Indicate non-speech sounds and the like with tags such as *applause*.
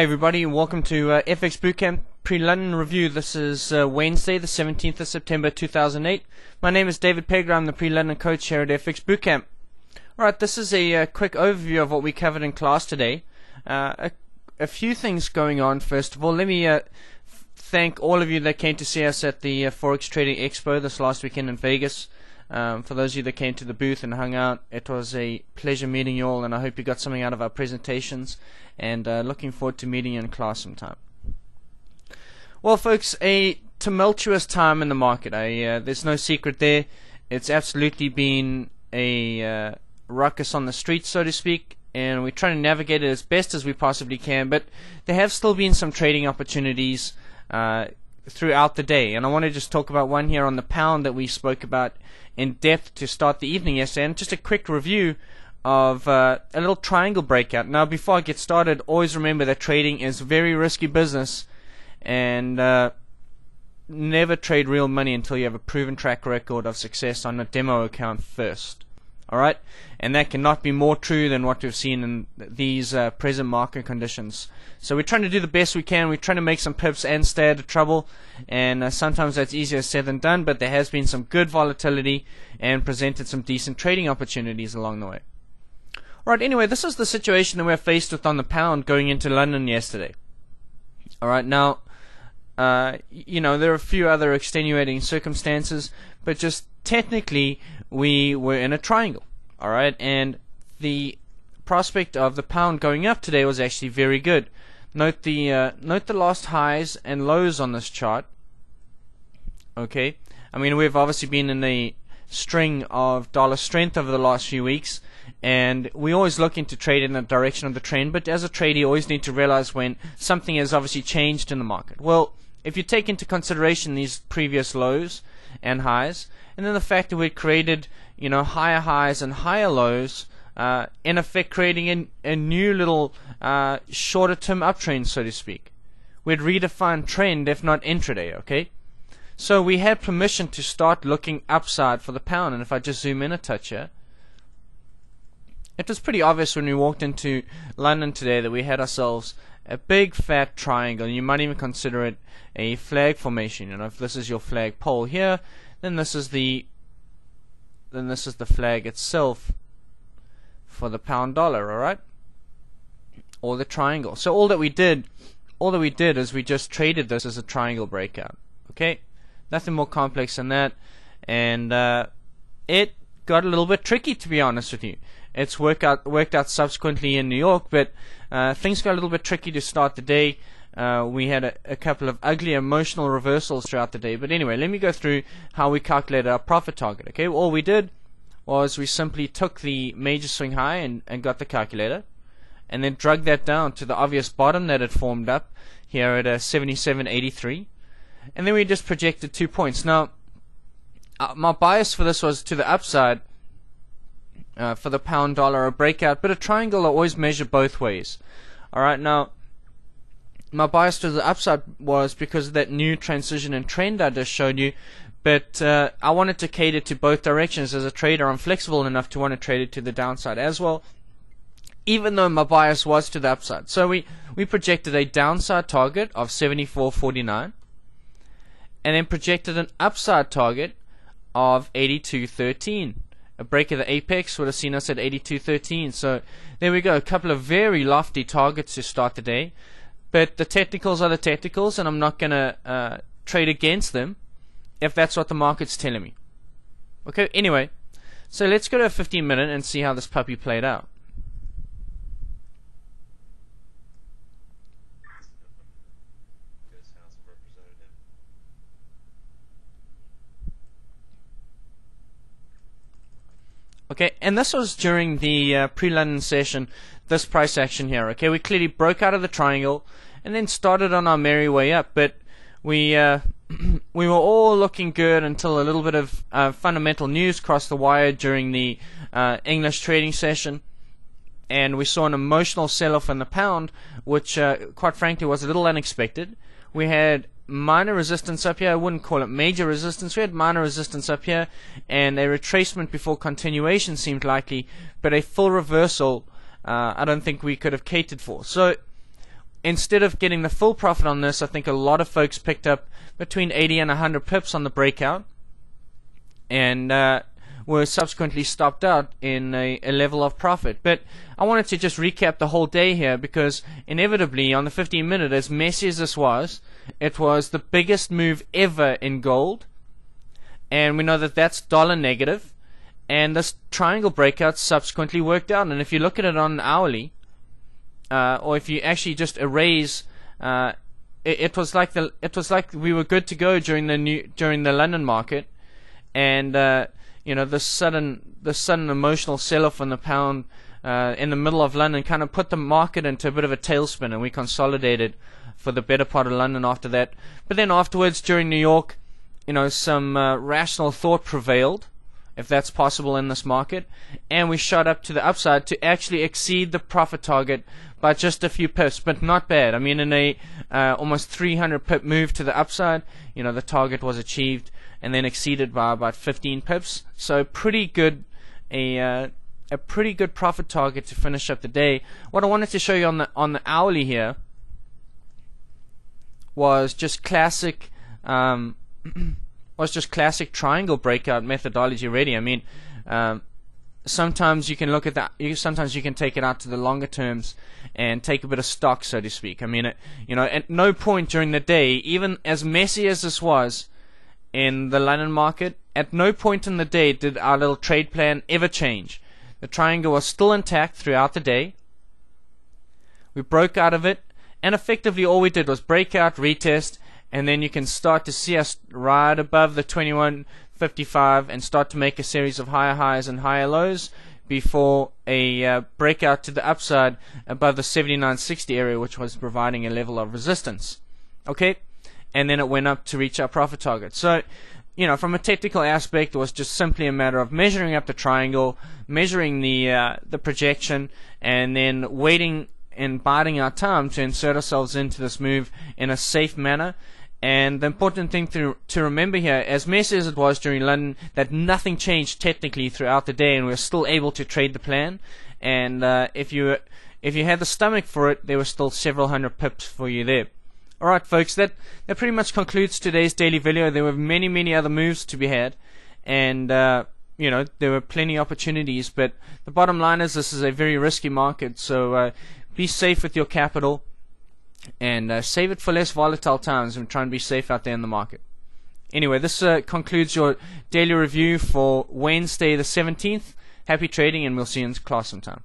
Hi everybody and welcome to uh, FX Bootcamp pre-London review. This is uh, Wednesday the 17th of September 2008. My name is David Pegler. I'm the pre-London coach here at FX Bootcamp. Alright, this is a, uh, quick overview of what we covered in class today. Uh, a, a, few things going on first of all. Let me uh, thank all of you that came to see us at the Forex Trading Expo this last weekend in Vegas. Um, for those of you that came to the booth and hung out, it was a pleasure meeting you all, and I hope you got something out of our presentations. And uh, looking forward to meeting you in class sometime. Well, folks, a tumultuous time in the market. I, uh, there's no secret there. It's absolutely been a uh, ruckus on the streets, so to speak, and we're trying to navigate it as best as we possibly can. But there have still been some trading opportunities uh, throughout the day, and I want to just talk about one here on the pound that we spoke about in depth to start the evening yesterday, and just a quick review of uh, a little triangle breakout. Now, before I get started, always remember that trading is very risky business, and uh, never trade real money until you have a proven track record of success on a demo account first. Alright? And that cannot be more true than what we've seen in these uh, present market conditions. So we're trying to do the best we can. We're trying to make some pips and stay out of trouble. And uh, sometimes that's easier said than done, but there has been some good volatility and presented some decent trading opportunities along the way. Alright, anyway, this is the situation that we're faced with on the pound going into London yesterday. Alright, now, uh, you know, there are a few other extenuating circumstances, but just technically, we were in a triangle. Alright, and the prospect of the pound going up today was actually very good. Note the uh, note the last highs and lows on this chart. Okay, I mean we've obviously been in a string of dollar strength over the last few weeks, and we always looking to trade in the direction of the trend. But as a trader, you always need to realize when something has obviously changed in the market. Well, if you take into consideration these previous lows and highs, and then the fact that we created, you know, higher highs and higher lows, uh, in effect creating a, a new little uh, shorter term uptrend, so to speak. We'd redefine trend if not intraday, okay? So we had permission to start looking upside for the pound, and if I just zoom in a touch here, it was pretty obvious when we walked into London today that we had ourselves a big fat triangle. and You might even consider it a flag formation. You know, if this is your flag pole here, then this is the then this is the flag itself for the pound dollar, alright? Or the triangle. So all that we did all that we did is we just traded this as a triangle breakout. Okay? Nothing more complex than that. And uh, it got a little bit tricky to be honest with you. It's worked out worked out subsequently in New York, but uh, things got a little bit tricky to start the day. Uh, we had a, a, couple of ugly emotional reversals throughout the day. But anyway, let me go through how we calculated our profit target. Okay, all we did was we simply took the major swing high and, and got the calculator, and then drug that down to the obvious bottom that had formed up here at a 77.83, and then we just projected two points. Now, uh, my bias for this was to the upside. Uh, for the pound dollar a breakout, but a triangle I always measure both ways. Alright, now my bias to the upside was because of that new transition and trend I just showed you. But uh, I wanted to cater to both directions. As a trader, I'm flexible enough to want to trade it to the downside as well, even though my bias was to the upside. So we, we projected a downside target of 74.49 and then projected an upside target of 82.13. A break of the apex would have seen us at 82.13. So there we go, a couple of very lofty targets to start the day. But the technicals are the technicals, and I'm not going to uh, trade against them if that's what the market's telling me. Okay, anyway, so let's go to a 15 minute and see how this puppy played out. Okay, and this was during the uh, pre-London session, this price action here. Okay, we clearly broke out of the triangle and then started on our merry way up, but we uh, *clears throat* we were all looking good until a little bit of uh, fundamental news crossed the wire during the uh, English trading session, and we saw an emotional sell-off in the pound, which uh, quite frankly was a little unexpected. We had minor resistance up here. I wouldn't call it major resistance. We had minor resistance up here, and a retracement before continuation seemed likely, but a full reversal, uh, I don't think we could have catered for. So instead of getting the full profit on this, I think a lot of folks picked up between 80 and 100 pips on the breakout, and uh, were subsequently stopped out in a, a, level of profit. But I wanted to just recap the whole day here because inevitably on the 15 minute, as messy as this was, it was the biggest move ever in gold, and we know that that's dollar negative, and this triangle breakout subsequently worked out. And if you look at it on hourly, uh, or if you actually just erase, uh, it, it, was like the it was like we were good to go during the new during the London market, and uh, you know the sudden the sudden emotional sell off on the pound uh, in the middle of London kind of put the market into a bit of a tailspin, and we consolidated for the better part of London after that. But then afterwards, during New York, you know, some uh, rational thought prevailed, if that's possible in this market, and we shot up to the upside to actually exceed the profit target by just a few pips, but not bad. I mean, in a uh, almost 300 pip move to the upside, you know, the target was achieved and then exceeded by about 15 pips. So pretty good, a uh, a pretty good profit target to finish up the day. What I wanted to show you on the on the hourly here was just classic. Um, *clears throat* was just classic triangle breakout methodology already. I mean, um, sometimes you can look at that. You, sometimes you can take it out to the longer terms and take a bit of stock, so to speak. I mean, it, you know, at no point during the day, even as messy as this was in the London market, at no point in the day did our little trade plan ever change. The triangle was still intact throughout the day. We broke out of it, and effectively all we did was break out, retest, and then you can start to see us right above the 2155 and start to make a series of higher highs and higher lows before a uh, breakout to the upside above the 7960 area which was providing a level of resistance. Okay? And then it went up to reach our profit target. So you know from a technical aspect it was just simply a matter of measuring up the triangle measuring the uh, the projection and then waiting and biding our time to insert ourselves into this move in a safe manner and the important thing to to remember here, as messy as it was during London, that nothing changed technically throughout the day, and we were still able to trade the plan. And uh, if you if you had the stomach for it, there were still several hundred pips for you there. Alright folks, that, that pretty much concludes today's daily video. There were many, many other moves to be had. And, uh, you know, there were plenty opportunities. But the bottom line is this is a very risky market. So uh, be safe with your capital and uh, save it for less volatile times and try and be safe out there in the market. Anyway, this uh, concludes your daily review for Wednesday the 17th. Happy trading, and we'll see you in class sometime.